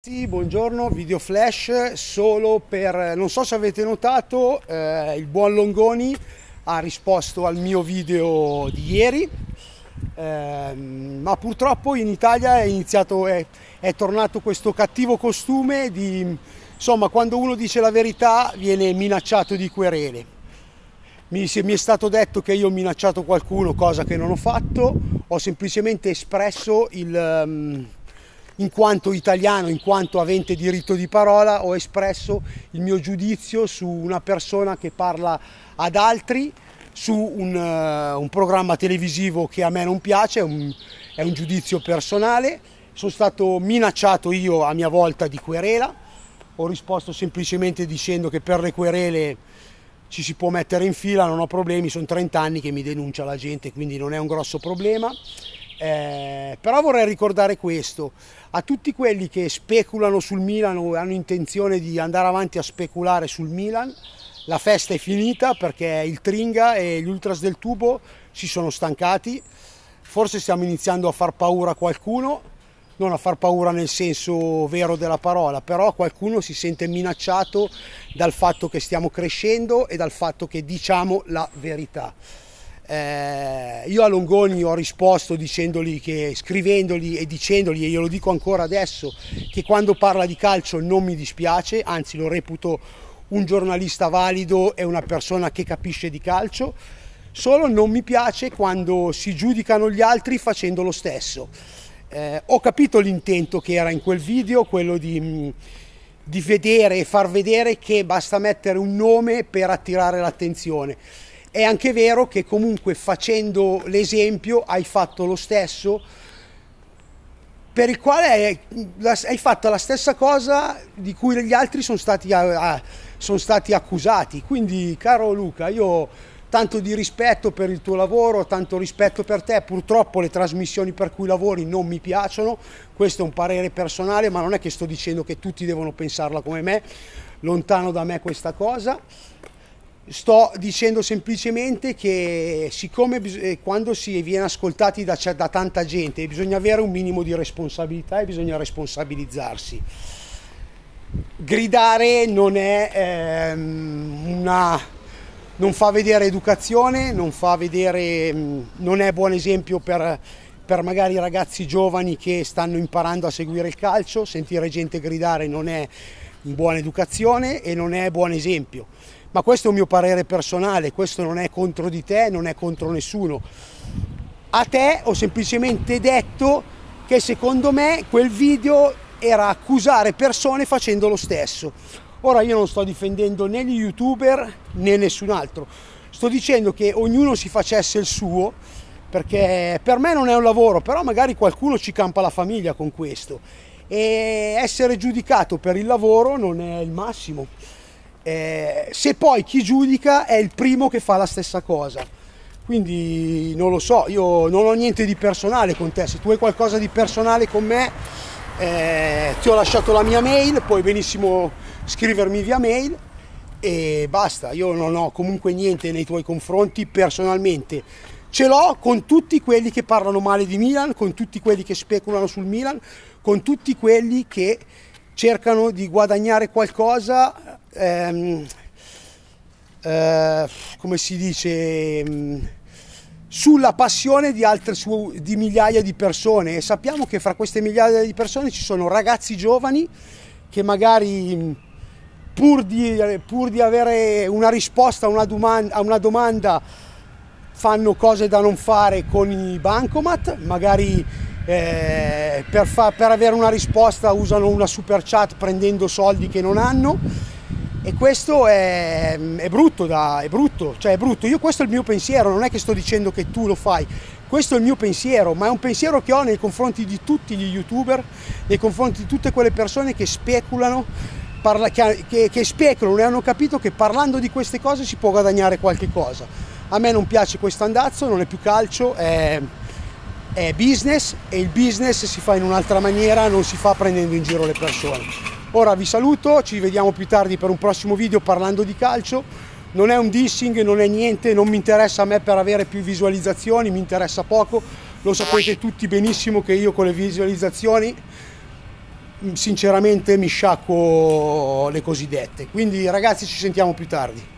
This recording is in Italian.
Sì, buongiorno, video flash solo per, non so se avete notato, eh, il buon Longoni ha risposto al mio video di ieri, eh, ma purtroppo in Italia è iniziato, è, è tornato questo cattivo costume di, insomma, quando uno dice la verità viene minacciato di querele. Mi, mi è stato detto che io ho minacciato qualcuno, cosa che non ho fatto, ho semplicemente espresso il... Um, in quanto italiano, in quanto avente diritto di parola, ho espresso il mio giudizio su una persona che parla ad altri, su un, uh, un programma televisivo che a me non piace, un, è un giudizio personale. Sono stato minacciato io a mia volta di querela, ho risposto semplicemente dicendo che per le querele ci si può mettere in fila, non ho problemi, sono 30 anni che mi denuncia la gente, quindi non è un grosso problema. Eh, però vorrei ricordare questo a tutti quelli che speculano sul Milan o hanno intenzione di andare avanti a speculare sul Milan la festa è finita perché il Tringa e gli Ultras del Tubo si sono stancati forse stiamo iniziando a far paura a qualcuno non a far paura nel senso vero della parola, però qualcuno si sente minacciato dal fatto che stiamo crescendo e dal fatto che diciamo la verità. Eh, io a Longoni ho risposto dicendogli che, scrivendogli e dicendogli, e io lo dico ancora adesso, che quando parla di calcio non mi dispiace, anzi lo reputo un giornalista valido e una persona che capisce di calcio, solo non mi piace quando si giudicano gli altri facendo lo stesso. Eh, ho capito l'intento che era in quel video, quello di, di vedere e far vedere che basta mettere un nome per attirare l'attenzione è anche vero che comunque facendo l'esempio hai fatto lo stesso per il quale hai, fatto la stessa cosa di cui gli altri sono stati, sono stati accusati. Quindi, caro Luca, io tanto di rispetto per il tuo lavoro, tanto rispetto per te. Purtroppo le trasmissioni per cui lavori non mi piacciono, questo è un parere personale, ma non è che sto dicendo che tutti devono pensarla come me, lontano da me questa cosa. Sto dicendo semplicemente che siccome eh, quando si viene ascoltati da, da, tanta gente bisogna avere un minimo di responsabilità e bisogna responsabilizzarsi. Gridare non è ehm, una... non fa vedere educazione, non, fa vedere, mm, non è buon esempio per, per magari i ragazzi giovani che stanno imparando a seguire il calcio, sentire gente gridare non è buona educazione e non è buon esempio ma questo è un mio parere personale, questo non è contro di te, non è contro nessuno. A te ho semplicemente detto che secondo me quel video era accusare persone facendo lo stesso. Ora io non sto difendendo né gli youtuber né nessun altro, sto dicendo che ognuno si facesse il suo perché per me non è un lavoro, però magari qualcuno ci campa la famiglia con questo e essere giudicato per il lavoro non è il massimo. Eh, se poi chi giudica è il primo che fa la stessa cosa. Quindi non lo so, io non ho niente di personale con te, se tu hai qualcosa di personale con me eh, ti ho lasciato la mia mail, puoi benissimo scrivermi via mail e basta, io non ho comunque niente nei tuoi confronti personalmente. Ce l'ho con tutti quelli che parlano male di Milan, con tutti quelli che speculano sul Milan, con tutti quelli che cercano di guadagnare qualcosa, ehm, eh, come si dice, ehm, sulla passione di, altre su, di migliaia di persone. E sappiamo che fra queste migliaia di persone ci sono ragazzi giovani che magari pur di, pur di avere una risposta a una, domanda, a una domanda fanno cose da non fare con i bancomat, magari eh, per, fa, per avere una risposta usano una super chat prendendo soldi che non hanno e questo è, è, brutto, da, è brutto, cioè è brutto. Io questo è il mio pensiero, non è che sto dicendo che tu lo fai, questo è il mio pensiero, ma è un pensiero che ho nei confronti di tutti gli youtuber, nei confronti di tutte quelle persone che speculano, parla, che, che, speculano e hanno capito che parlando di queste cose si può guadagnare qualche cosa. A me non piace questo andazzo, non è più calcio, è, è business e il business si fa in un'altra maniera, non si fa prendendo in giro le persone. Ora vi saluto, ci vediamo più tardi per un prossimo video parlando di calcio. Non è un dissing, non è niente, non mi interessa a me per avere più visualizzazioni, mi interessa poco. Lo sapete tutti benissimo che io con le visualizzazioni sinceramente mi sciacquo le cosiddette. Quindi ragazzi ci sentiamo più tardi.